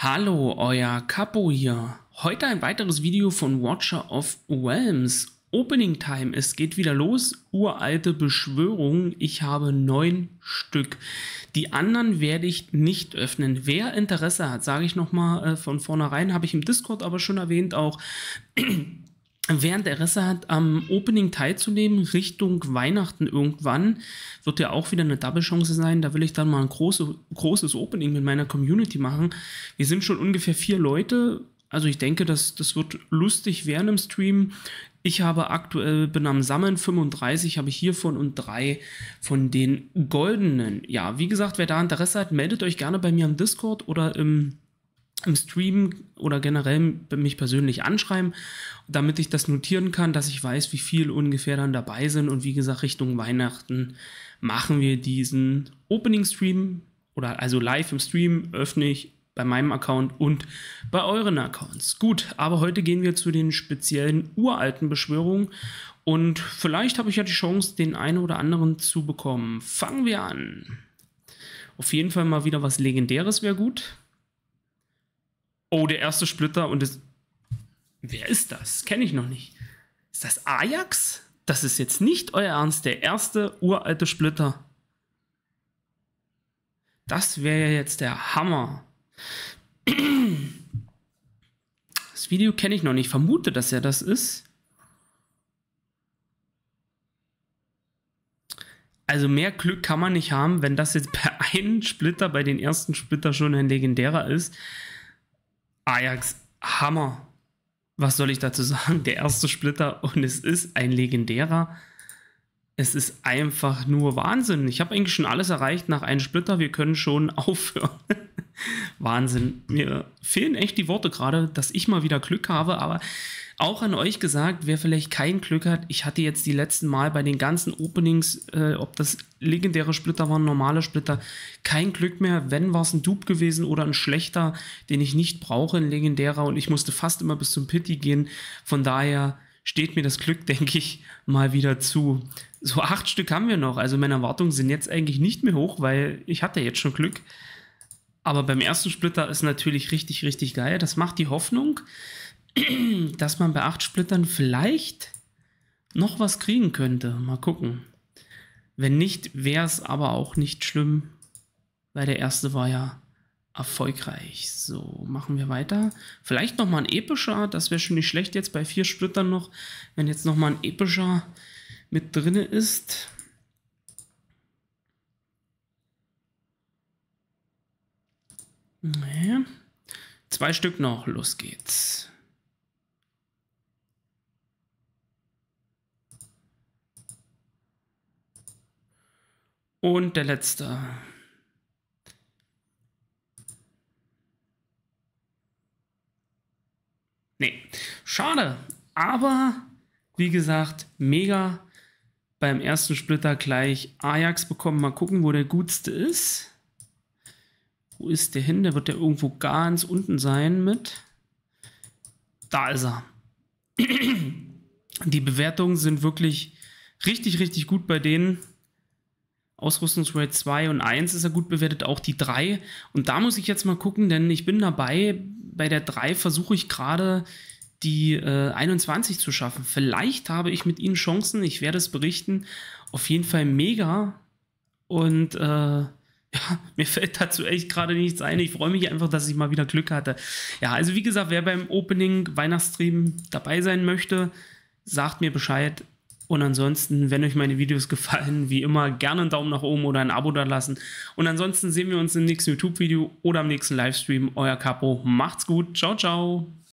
Hallo, euer Capo hier. Heute ein weiteres Video von Watcher of Realms. Opening Time, es geht wieder los. Uralte Beschwörung. Ich habe neun Stück. Die anderen werde ich nicht öffnen. Wer Interesse hat, sage ich nochmal äh, von vornherein, habe ich im Discord aber schon erwähnt auch. Wer Interesse hat, am Opening teilzunehmen, Richtung Weihnachten irgendwann, wird ja auch wieder eine Double-Chance sein. Da will ich dann mal ein große, großes Opening mit meiner Community machen. Wir sind schon ungefähr vier Leute. Also ich denke, das, das wird lustig werden im Stream. Ich habe aktuell, bin am Sammeln 35, habe ich hiervon und drei von den goldenen. Ja, wie gesagt, wer da Interesse hat, meldet euch gerne bei mir im Discord oder im im Stream oder generell mich persönlich anschreiben, damit ich das notieren kann, dass ich weiß, wie viel ungefähr dann dabei sind. Und wie gesagt, Richtung Weihnachten machen wir diesen Opening-Stream oder also live im Stream öffne ich bei meinem Account und bei euren Accounts. Gut, aber heute gehen wir zu den speziellen uralten Beschwörungen und vielleicht habe ich ja die Chance, den einen oder anderen zu bekommen. Fangen wir an. Auf jeden Fall mal wieder was Legendäres wäre gut. Oh, der erste Splitter und das. Wer ist das? Kenne ich noch nicht. Ist das Ajax? Das ist jetzt nicht euer Ernst, der erste uralte Splitter. Das wäre ja jetzt der Hammer. Das Video kenne ich noch nicht. Ich vermute, dass er das ist. Also mehr Glück kann man nicht haben, wenn das jetzt bei einem Splitter, bei den ersten Splitter schon ein legendärer ist. Ajax, Hammer. Was soll ich dazu sagen? Der erste Splitter und es ist ein legendärer. Es ist einfach nur Wahnsinn. Ich habe eigentlich schon alles erreicht nach einem Splitter. Wir können schon aufhören. Wahnsinn. Mir fehlen echt die Worte gerade, dass ich mal wieder Glück habe, aber auch an euch gesagt, wer vielleicht kein Glück hat, ich hatte jetzt die letzten Mal bei den ganzen Openings, äh, ob das legendäre Splitter waren, normale Splitter, kein Glück mehr. Wenn war es ein Dupe gewesen oder ein schlechter, den ich nicht brauche, ein legendärer und ich musste fast immer bis zum Pity gehen. Von daher steht mir das Glück, denke ich, mal wieder zu. So acht Stück haben wir noch. Also meine Erwartungen sind jetzt eigentlich nicht mehr hoch, weil ich hatte jetzt schon Glück. Aber beim ersten Splitter ist natürlich richtig, richtig geil. Das macht die Hoffnung dass man bei acht Splittern vielleicht noch was kriegen könnte. Mal gucken. Wenn nicht, wäre es aber auch nicht schlimm, weil der erste war ja erfolgreich. So, machen wir weiter. Vielleicht nochmal ein epischer, das wäre schon nicht schlecht jetzt bei vier Splittern noch, wenn jetzt nochmal ein epischer mit drin ist. Nee. Zwei Stück noch, los geht's. Und der letzte. Nee, schade. Aber wie gesagt, mega beim ersten Splitter gleich Ajax bekommen. Mal gucken, wo der gutste ist. Wo ist der hin? Der wird ja irgendwo ganz unten sein mit. Da ist er. Die Bewertungen sind wirklich richtig, richtig gut bei denen. Ausrüstungsrate 2 und 1 ist er gut bewertet, auch die 3. Und da muss ich jetzt mal gucken, denn ich bin dabei, bei der 3 versuche ich gerade die äh, 21 zu schaffen. Vielleicht habe ich mit ihnen Chancen, ich werde es berichten. Auf jeden Fall mega. Und äh, ja, mir fällt dazu echt gerade nichts ein. Ich freue mich einfach, dass ich mal wieder Glück hatte. Ja, also wie gesagt, wer beim Opening Weihnachtsstream dabei sein möchte, sagt mir Bescheid. Und ansonsten, wenn euch meine Videos gefallen, wie immer, gerne einen Daumen nach oben oder ein Abo da lassen. Und ansonsten sehen wir uns im nächsten YouTube-Video oder am nächsten Livestream. Euer Capo. Macht's gut. Ciao, ciao.